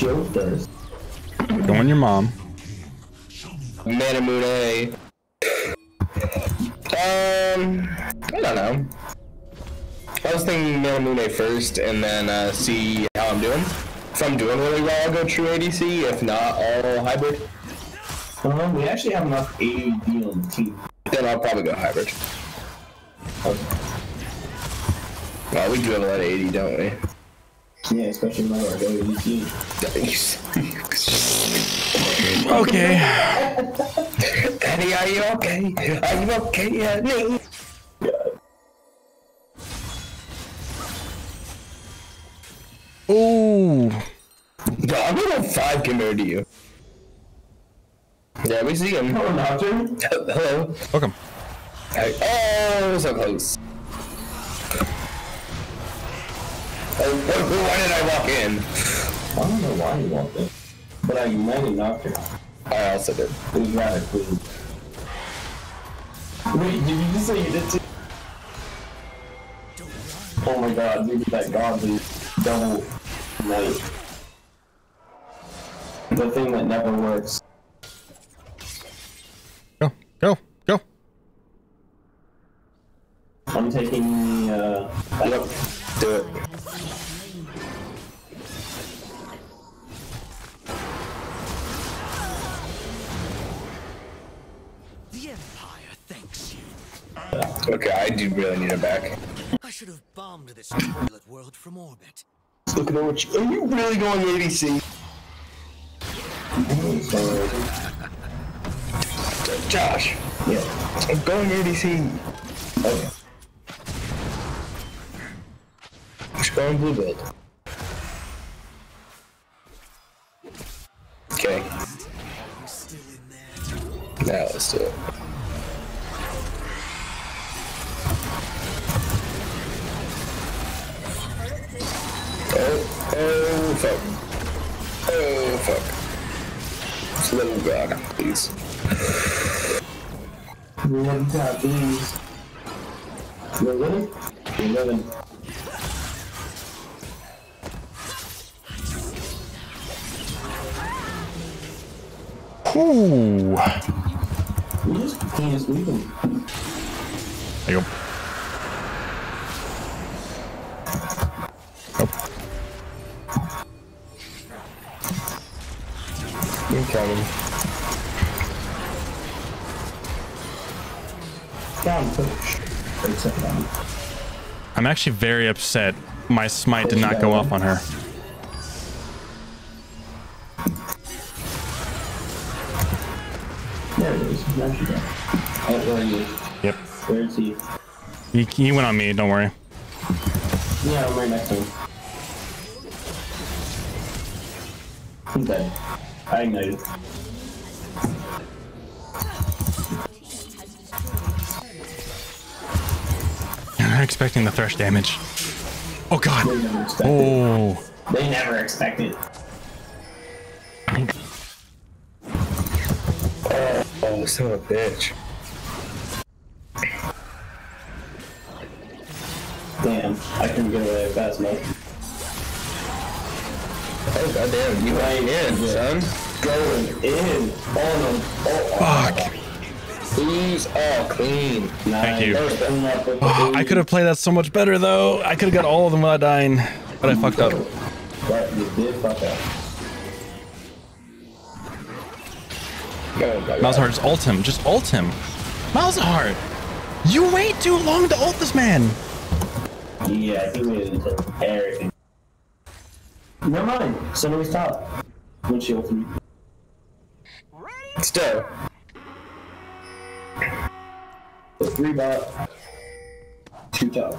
going my shield first. Going your mom. Manamune. Um, I don't know. I was thinking Manamune first, and then uh, see how I'm doing. If I'm doing really well, I'll go true ADC. If not, I'll hybrid. Um, we actually have enough AD on the team. Then I'll probably go hybrid. Well, we do have a lot of AD, don't we? Yeah, especially my our ADC. Okay. Eddie, are you okay? Are you okay, Eddie? Ooh. No, I'm level 5 compared to you. Yeah, we see him. Oh, Nocturne? Hello. Welcome. Hey. Oh, so close. Oh, wh- wh- why did I walk in? I don't know why you want in, But I ignited Nocturne. I also did. It was rather clean. Wait, did you just say you did too? Oh my god, dude, that godly double ignite. The thing that never works. Go. Go. Go. I'm taking the, uh, Yep. Do it. Okay, I do really need it back. I should have bombed this toilet world from orbit. Look at what you. Are you really going ADC? so, Josh, yeah. I'm going ADC. Okay. Just going blue build. Okay. Now let's do it. Oh, fuck. Just little god, please. We haven't got these. You're winning? You're winning. Ooh. We just can't sweep them. There you go. I'm coming. Down, push. Except down. I'm actually very upset. My smite did not go off on her. There it is. Now she got. Oh, where are you? Yep. Where is he? He, he went on me. Don't worry. Yeah, I'm right next to him. He's dead. I ignited. I'm not expecting the thresh damage. Oh god. They never expected. Oh. They never expected. Oh, son of a bitch. Damn, I couldn't get away fast enough. Oh, goddamn, you ain't in, son. Going in on them. Oh, Fuck. Please, oh, clean. Thank you. Nice. Filling up with the Oh, I could have played that so much better though. I could have got all of them without dying, but I fucked up. But you did fuck up. Malzahar, just ult him. Just ult him. Malzahar! You wait too long to ult this man! Yeah, he waited until everything. Never mind. Somebody's she ulted me. Still. Three bot. Two top.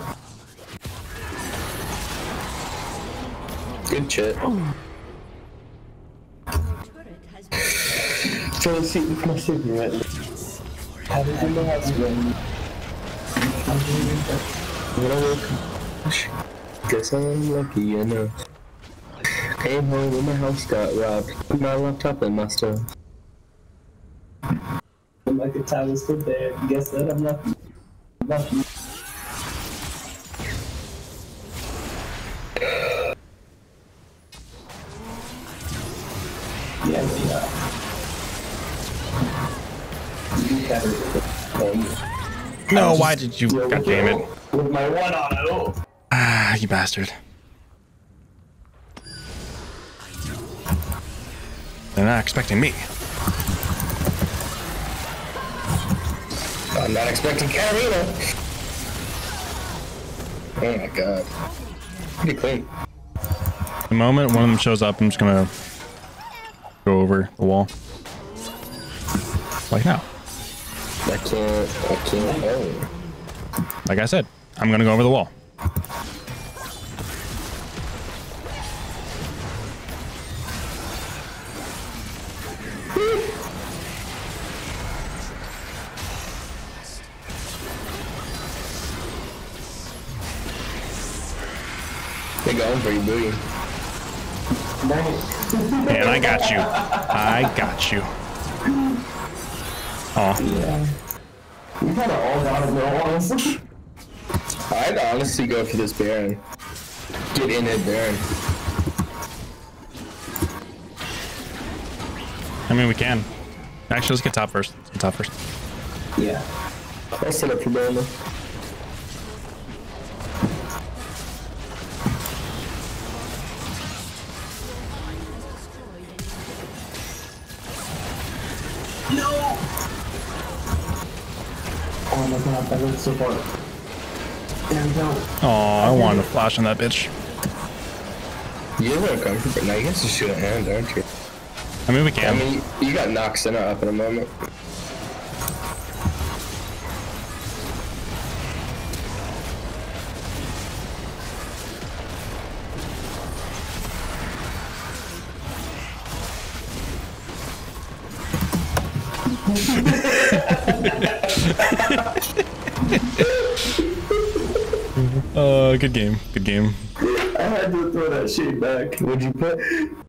Good shit. So let's see if my signal right How did you know how to? You know what? Guess I'm lucky enough. Hey, boy, when my house got robbed, my laptop and my stuff. I'm like a time was put there. Guess that I'm lucky. Lucky. Yeah, No, why did you? God damn it. With my one auto. Ah, you bastard. They're not expecting me. I'm not expecting Katarina. Oh my god. Pretty clean. The moment one of them shows up, I'm just gonna go over the wall. Like now. I can't. I can't. Oh. Like I said, I'm gonna go over the wall. They going for you, booty. Nice. And I got you. I got you. Oh, Yeah. We kind of all got it though, honestly. I'd honestly go for this Baron. Get in it, Baron. I mean we can. Actually, let's get top first. Let's get top first. Yeah. I'll set up for Baron. though. No! Oh my god, that looks so far. There we go. Oh, I wanted to flash on that bitch. You're welcome. Now you guys just shoot a hand, aren't you? I mean we can. I mean, you, you got Noxina up in a moment. Uh, good game. Good game. I had to throw that shit back. What'd you put?